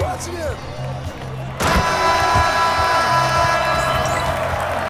watching him.